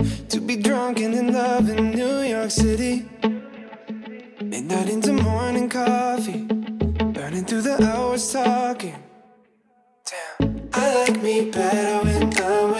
Falling in love in New York City. Midnight into morning coffee. Burning through the hours talking. Damn. I like me better when I'm with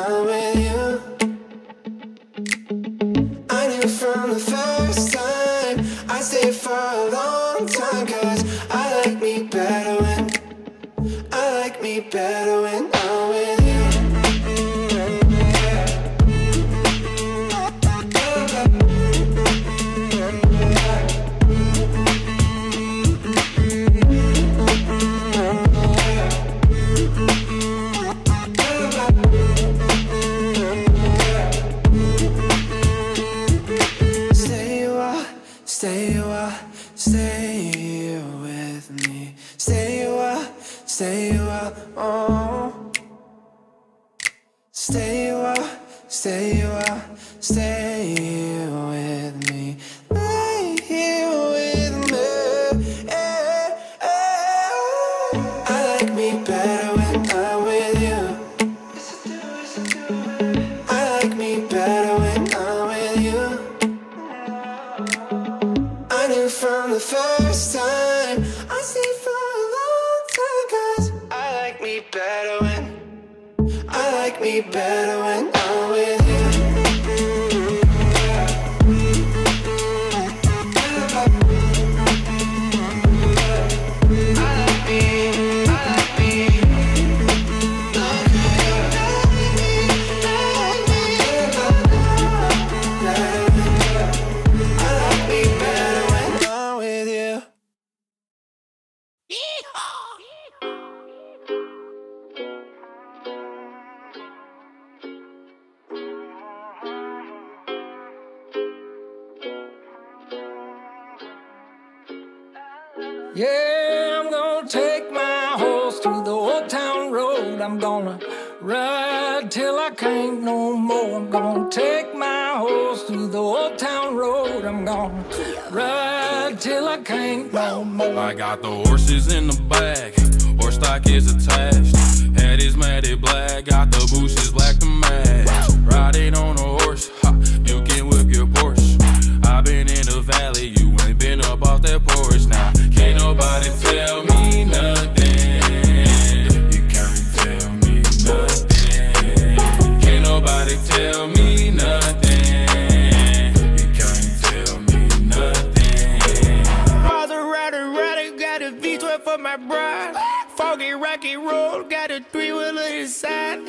V12 for my bride. Foggy, rocky road, got a three wheeler inside.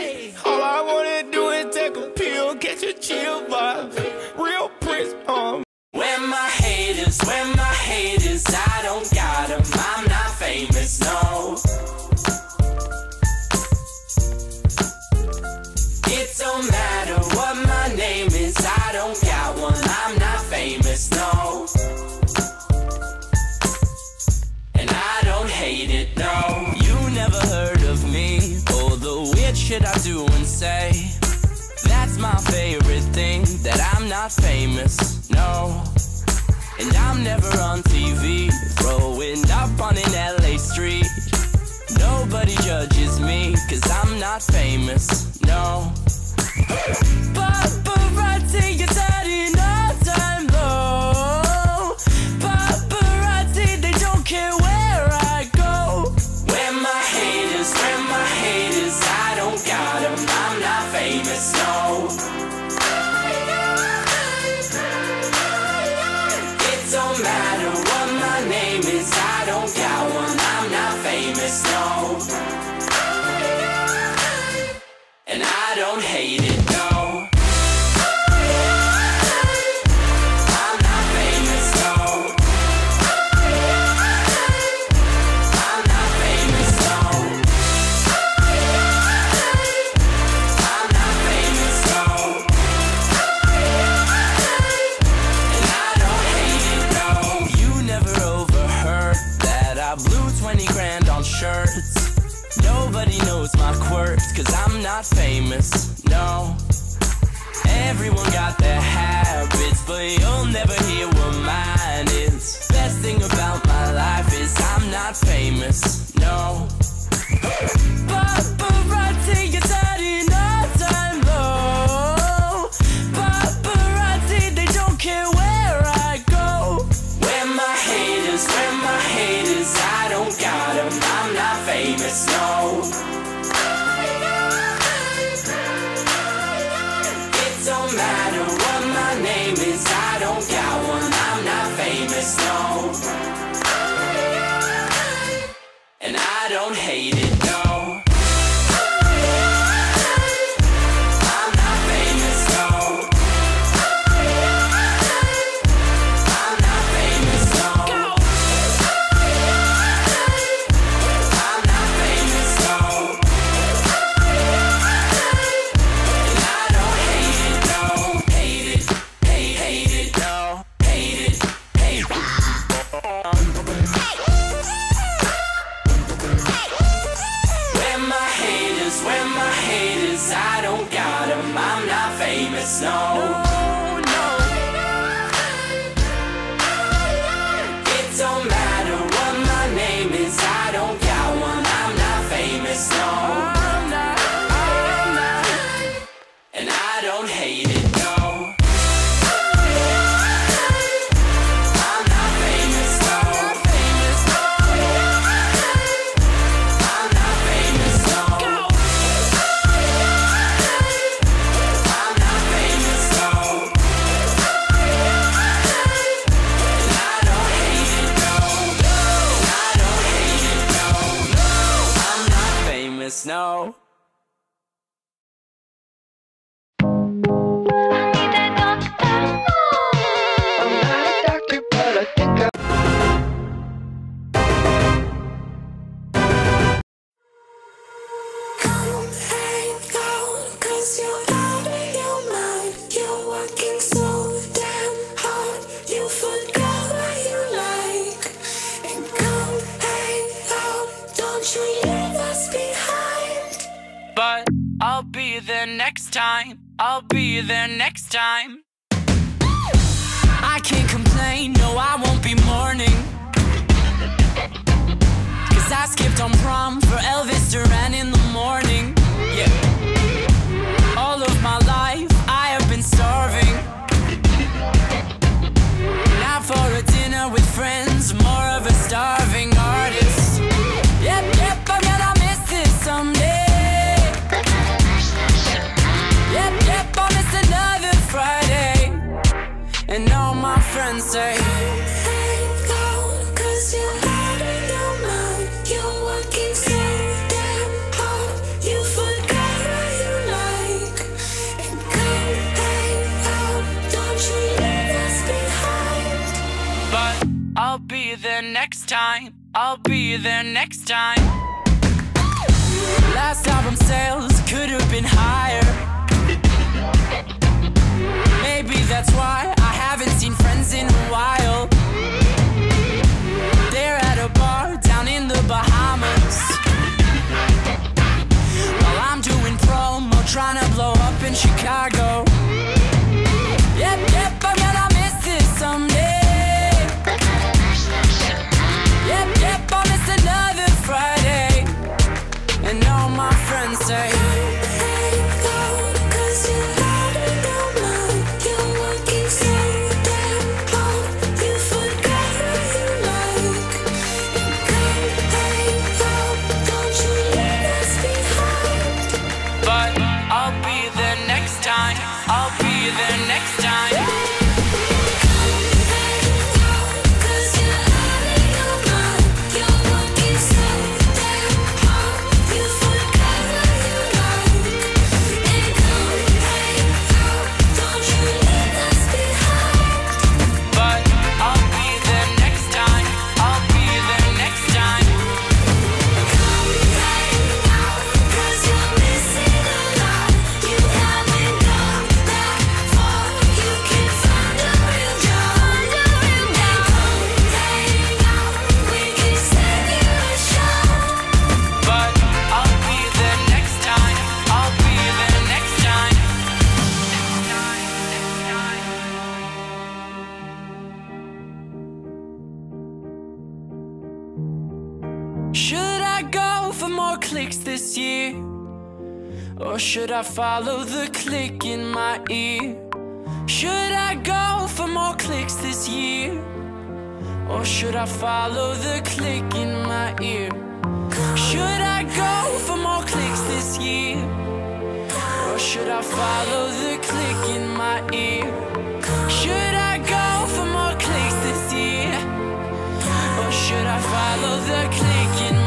All I wanna do is take a pill, catch a chill vibe. Real Prince, um. Where my haters, where my haters, I don't got 'em. I'm not famous, no. It don't matter what my name is, I don't got one. I'm not famous, no. Not famous, no. And I'm never on TV, throwing up on an LA street. Nobody judges me, cause I'm not famous, no. I'll be there next time. I can't complain, no, I won't be mourning. Cause I skipped on prom for Elvis Duran in the morning. Yeah. All of my life, I have been starving. Not for a dinner with friends, more of a starving artist. and you're out of your mind You're working so damn hard You forgot what you like And don't you leave us behind But I'll be there next time. I'll be there next time. Last album sales could have been higher. Should I follow the click in my ear? Should I go for more clicks this year? Or should I follow the click in my ear? Should I go for more clicks this year? Or should I follow the click in my ear? Should I go for more clicks this year? Or should I follow the click in my ear?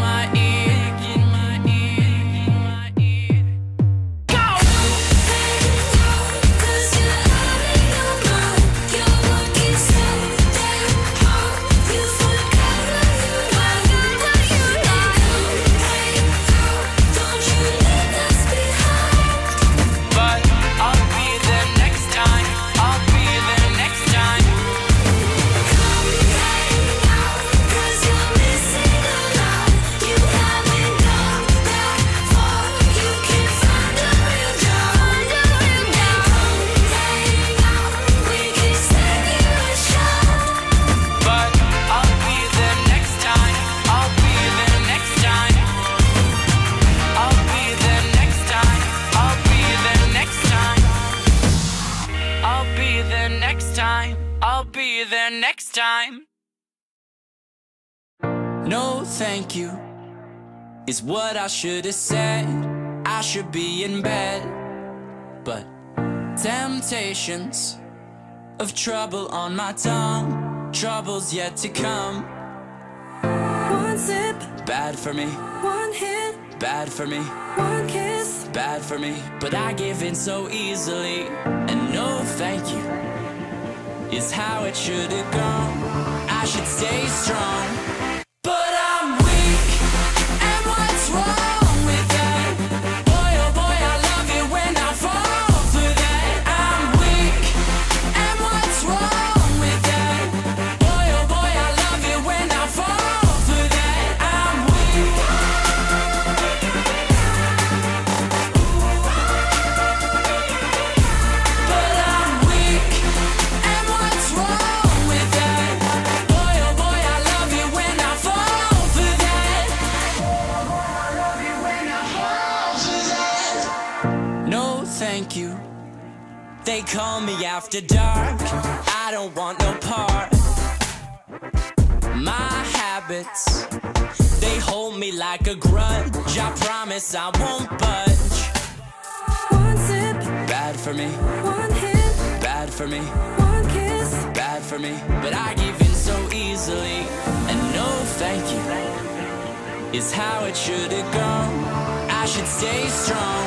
Thank you. Is what I should have said. I should be in bed. But temptations of trouble on my tongue. Troubles yet to come. One sip, Bad for me, one hit, bad for me, one kiss. bad for me. But I give in so easily. And no thank you is how it should have gone. I should stay strong. After dark. I don't want no part. My habits, they hold me like a grudge. I promise I won't budge. One sip, Bad for me, one hit, bad for me. one kiss. bad for me, but I give in so easily. And no thank you is how it should have gone. I should stay strong,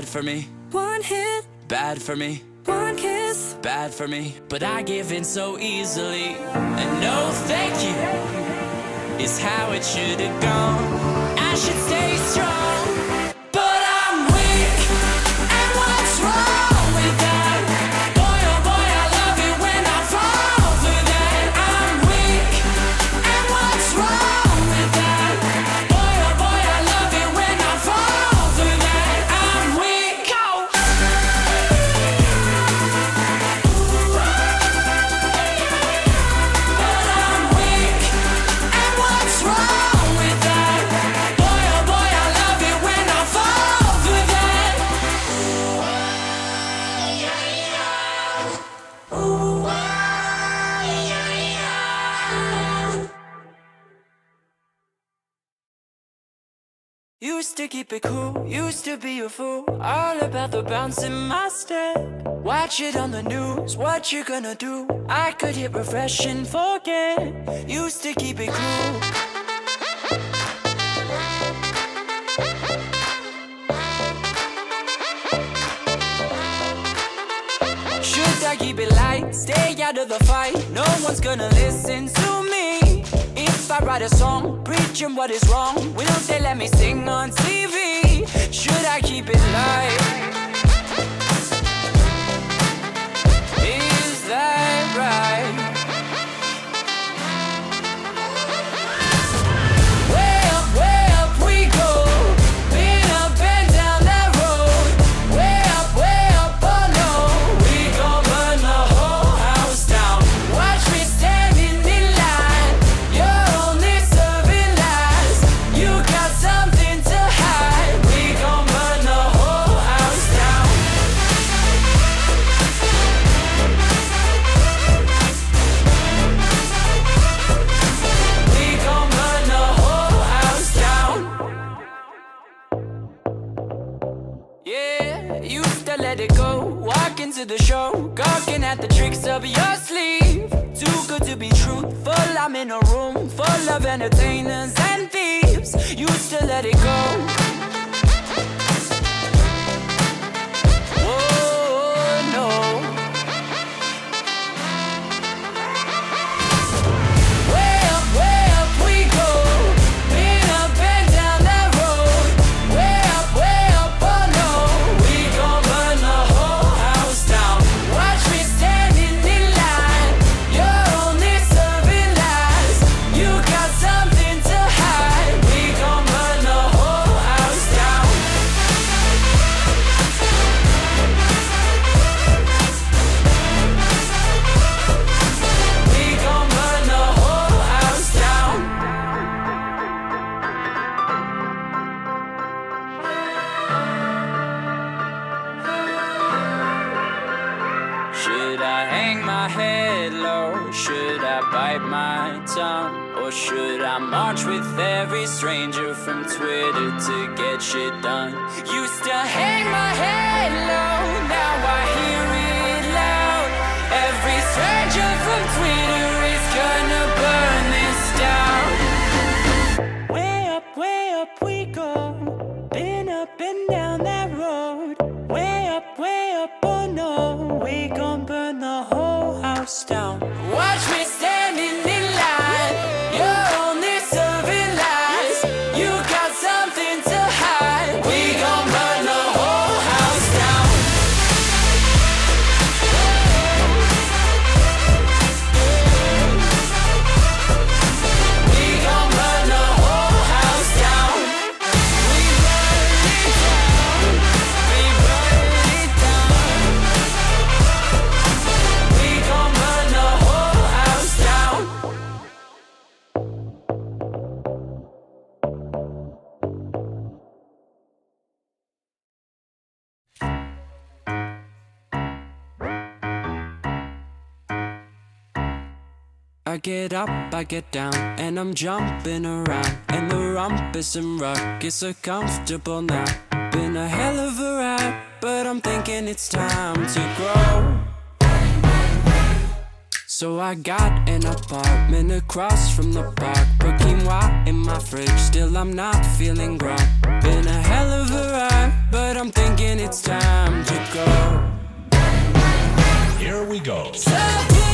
Bad for me, one hit, bad for me. one kiss. bad for me, but I give in so easily. And no thank you is how it should have gone. I should stay strong, to keep it cool, used to be a fool. All about the bounce in my step Watch it on the news, what you gonna do? I could hit refresh and forget. Used to keep it cool. Should I keep it light, stay out of the fight? No one's gonna listen to me If I write a song, preaching what is wrong We don't say let me sing on TV? Should I keep it light? Is that right? Into the show, gawking at the tricks up your sleeve. Too good to be truthful. I'm in a room full of entertainers and thieves. Up, way up, oh no. We gon' burn the whole house down. Watch me standing up, I get down, and I'm jumping around. And the rumpus and ruckus are comfortable now. Been a hell of a ride, but I'm thinking it's time to grow. So I got an apartment across from the park. Put quinoa in my fridge, still I'm not feeling grown. Been a hell of a ride, but I'm thinking it's time to go. Here we go. So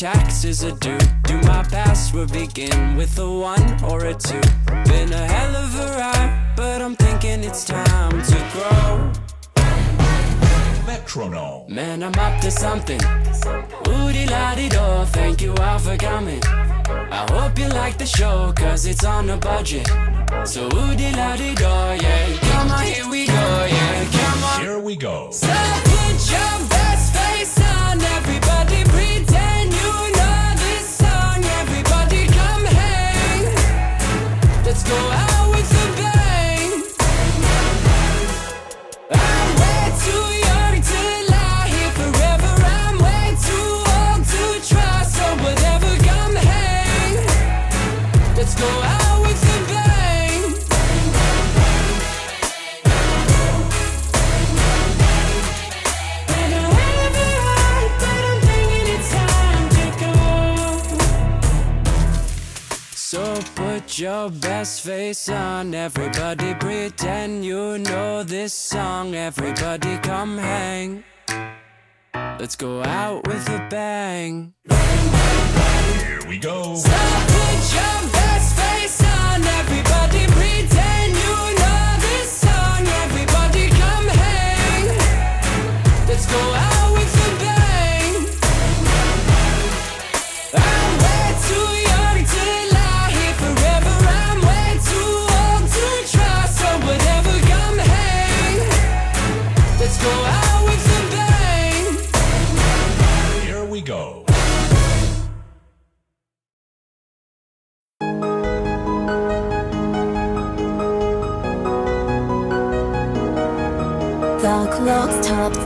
taxes are due. Do my password begin with a one or a two? Been a hell of a ride, but I'm thinking it's time to grow. Metronome. Man, I'm up to something. Woody la di do, thank you all for coming. I hope you like the show, cause it's on a budget. So woody la di do, yeah. Come on, here we go, yeah. Come on. Here we go. So put your best face on, everybody pretend Go your best face on, everybody pretend you know this song. Everybody come hang. Let's go out with a bang. Here we go. So put your best face on, everybody pretend you know this song. Everybody come hang. Let's go out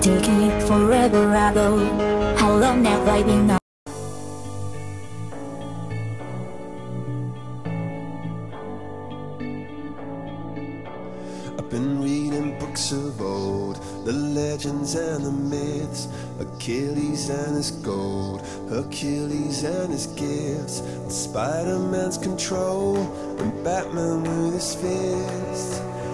ticking forever ago. How long have I been? I've been reading books of old, the legends and the myths, Achilles and his gold, Hercules and his gifts, Spider-Man's control, and Batman with his fist.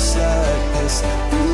Something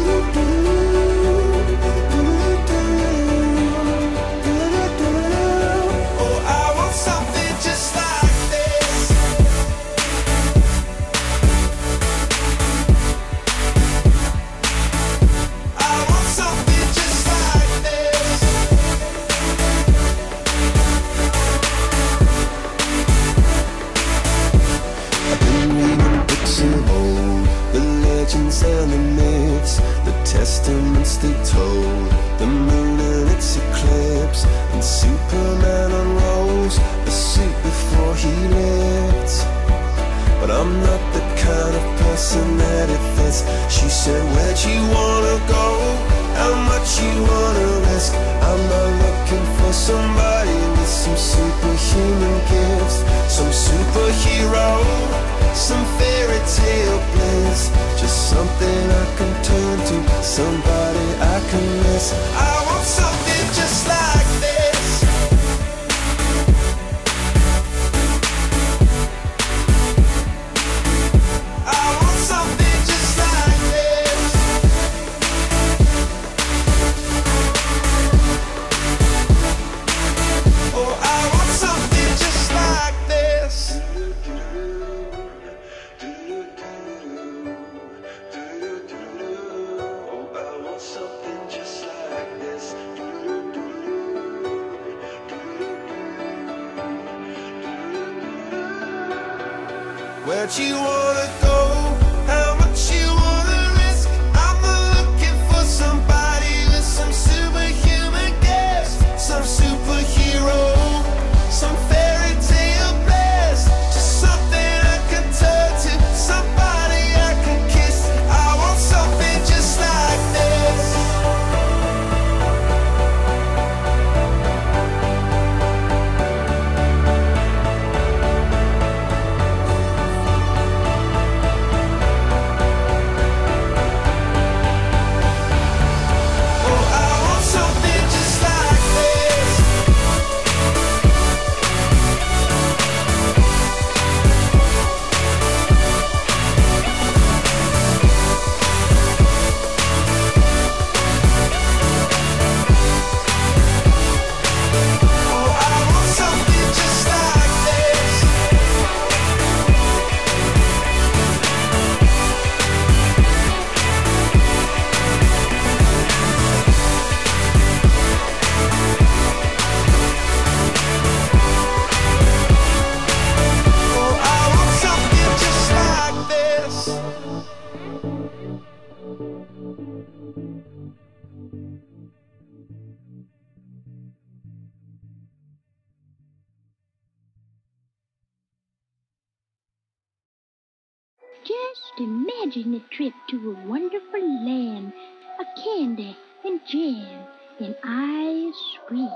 wonderful land of candy and jam, and ice cream.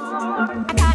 I